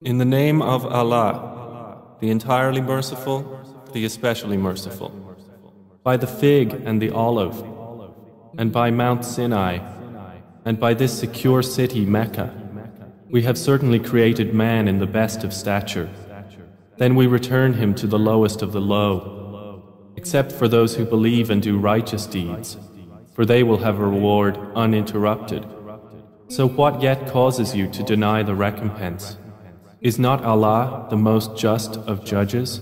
In the name of Allah, the entirely merciful, the especially merciful. By the fig and the olive, and by Mount Sinai, and by this secure city Mecca, we have certainly created man in the best of stature. Then we return him to the lowest of the low, except for those who believe and do righteous deeds, for they will have a reward uninterrupted. So what yet causes you to deny the recompense? Is not Allah the most just of judges?